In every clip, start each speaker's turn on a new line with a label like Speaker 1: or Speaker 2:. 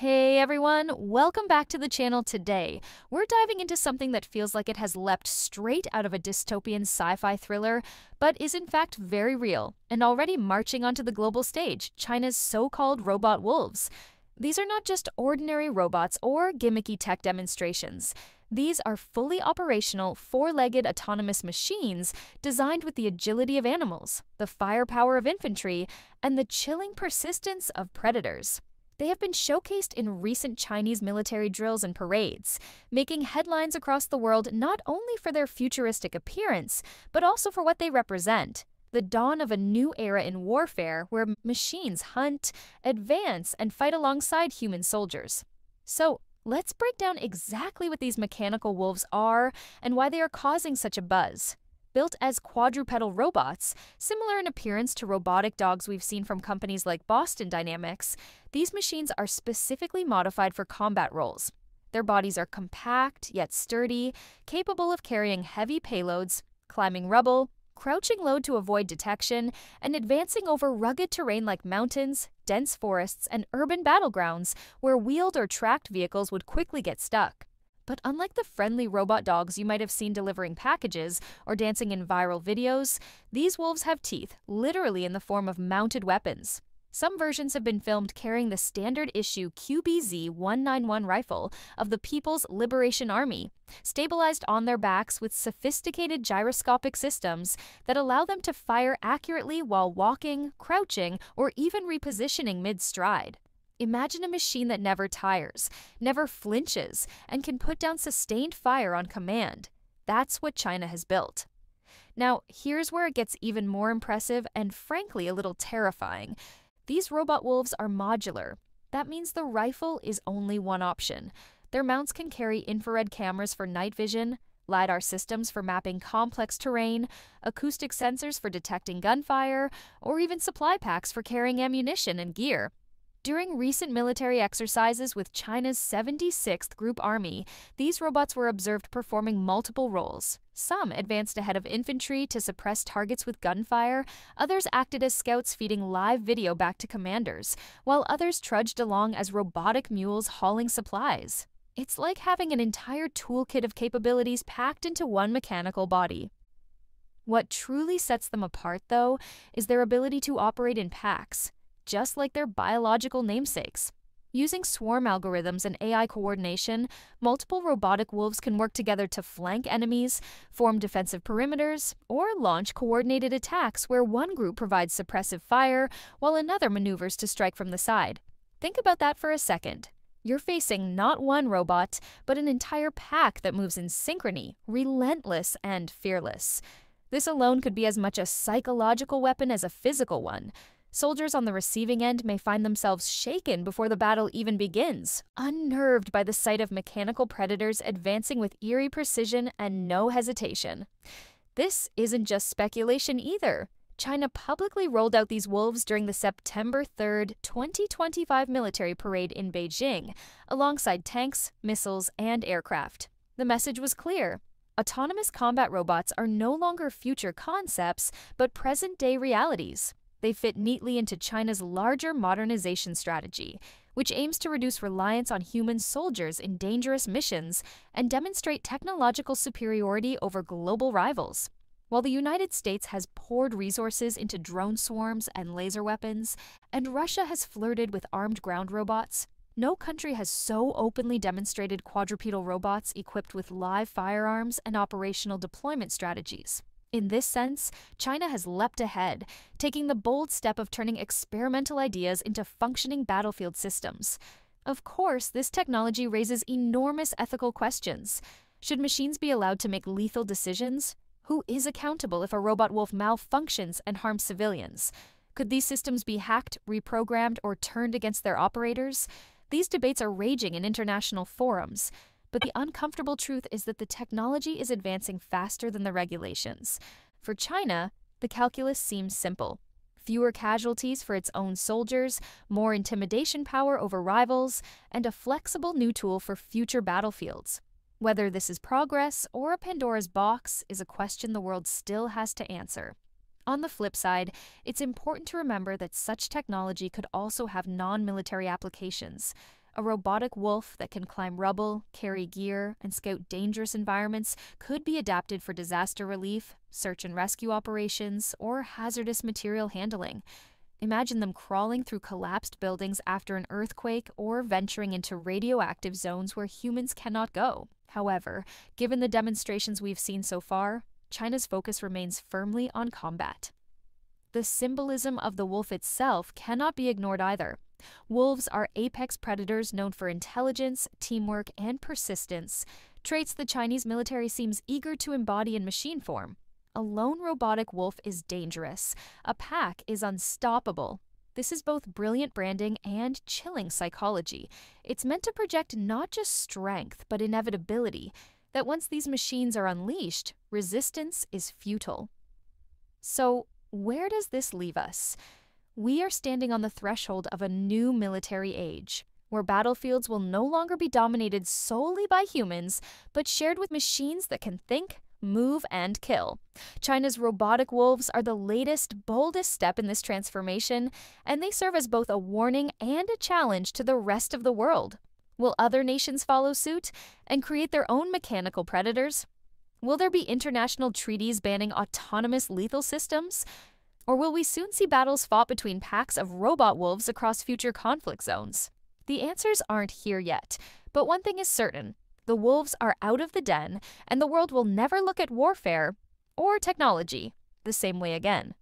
Speaker 1: Hey everyone, welcome back to the channel today. We're diving into something that feels like it has leapt straight out of a dystopian sci fi thriller, but is in fact very real and already marching onto the global stage China's so called robot wolves. These are not just ordinary robots or gimmicky tech demonstrations. These are fully operational, four legged autonomous machines designed with the agility of animals, the firepower of infantry, and the chilling persistence of predators. They have been showcased in recent Chinese military drills and parades, making headlines across the world not only for their futuristic appearance, but also for what they represent the dawn of a new era in warfare where machines hunt, advance, and fight alongside human soldiers. So, let's break down exactly what these mechanical wolves are and why they are causing such a buzz. Built as quadrupedal robots, similar in appearance to robotic dogs we've seen from companies like Boston Dynamics, these machines are specifically modified for combat roles. Their bodies are compact yet sturdy, capable of carrying heavy payloads, climbing rubble, crouching low to avoid detection, and advancing over rugged terrain like mountains, dense forests, and urban battlegrounds where wheeled or tracked vehicles would quickly get stuck. But unlike the friendly robot dogs you might have seen delivering packages or dancing in viral videos, these wolves have teeth, literally in the form of mounted weapons. Some versions have been filmed carrying the standard issue QBZ 191 rifle of the People's Liberation Army, stabilized on their backs with sophisticated gyroscopic systems that allow them to fire accurately while walking, crouching, or even repositioning mid stride. Imagine a machine that never tires, never flinches, and can put down sustained fire on command. That's what China has built. Now, here's where it gets even more impressive and frankly a little terrifying. These robot wolves are modular. That means the rifle is only one option. Their mounts can carry infrared cameras for night vision, LiDAR systems for mapping complex terrain, acoustic sensors for detecting gunfire, or even supply packs for carrying ammunition and gear. During recent military exercises with China's 76th Group Army, these robots were observed performing multiple roles. Some advanced ahead of infantry to suppress targets with gunfire, others acted as scouts feeding live video back to commanders, while others trudged along as robotic mules hauling supplies. It's like having an entire toolkit of capabilities packed into one mechanical body. What truly sets them apart, though, is their ability to operate in packs just like their biological namesakes. Using swarm algorithms and AI coordination, multiple robotic wolves can work together to flank enemies, form defensive perimeters, or launch coordinated attacks where one group provides suppressive fire while another maneuvers to strike from the side. Think about that for a second. You're facing not one robot, but an entire pack that moves in synchrony, relentless and fearless. This alone could be as much a psychological weapon as a physical one. Soldiers on the receiving end may find themselves shaken before the battle even begins, unnerved by the sight of mechanical predators advancing with eerie precision and no hesitation. This isn't just speculation either. China publicly rolled out these wolves during the September 3, 2025 military parade in Beijing, alongside tanks, missiles, and aircraft. The message was clear. Autonomous combat robots are no longer future concepts, but present day realities. They fit neatly into China's larger modernization strategy, which aims to reduce reliance on human soldiers in dangerous missions and demonstrate technological superiority over global rivals. While the United States has poured resources into drone swarms and laser weapons, and Russia has flirted with armed ground robots, no country has so openly demonstrated quadrupedal robots equipped with live firearms and operational deployment strategies. In this sense, China has leapt ahead, taking the bold step of turning experimental ideas into functioning battlefield systems. Of course, this technology raises enormous ethical questions. Should machines be allowed to make lethal decisions? Who is accountable if a robot wolf malfunctions and harms civilians? Could these systems be hacked, reprogrammed, or turned against their operators? These debates are raging in international forums. But the uncomfortable truth is that the technology is advancing faster than the regulations. For China, the calculus seems simple fewer casualties for its own soldiers, more intimidation power over rivals, and a flexible new tool for future battlefields. Whether this is progress or a Pandora's box is a question the world still has to answer. On the flip side, it's important to remember that such technology could also have non military applications. A robotic wolf that can climb rubble, carry gear, and scout dangerous environments could be adapted for disaster relief, search and rescue operations, or hazardous material handling. Imagine them crawling through collapsed buildings after an earthquake or venturing into radioactive zones where humans cannot go. However, given the demonstrations we've seen so far, China's focus remains firmly on combat. The symbolism of the wolf itself cannot be ignored either. Wolves are apex predators known for intelligence, teamwork, and persistence, traits the Chinese military seems eager to embody in machine form. A lone robotic wolf is dangerous. A pack is unstoppable. This is both brilliant branding and chilling psychology. It's meant to project not just strength, but inevitability, that once these machines are unleashed, resistance is futile. So, where does this leave us? We are standing on the threshold of a new military age, where battlefields will no longer be dominated solely by humans, but shared with machines that can think, move, and kill. China's robotic wolves are the latest, boldest step in this transformation, and they serve as both a warning and a challenge to the rest of the world. Will other nations follow suit and create their own mechanical predators? Will there be international treaties banning autonomous lethal systems? Or will we soon see battles fought between packs of robot wolves across future conflict zones? The answers aren't here yet, but one thing is certain the wolves are out of the den, and the world will never look at warfare or technology the same way again.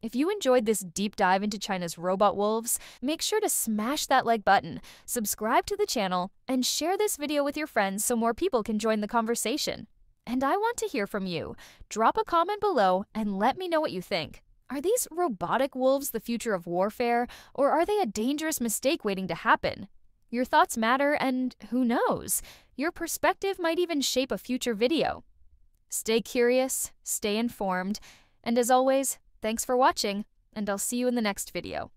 Speaker 1: If you enjoyed this deep dive into China's robot wolves, make sure to smash that like button, subscribe to the channel, and share this video with your friends so more people can join the conversation. And I want to hear from you. Drop a comment below and let me know what you think. Are these robotic wolves the future of warfare, or are they a dangerous mistake waiting to happen? Your thoughts matter, and who knows? Your perspective might even shape a future video. Stay curious, stay informed, and as always, thanks for watching, and I'll see you in the next video.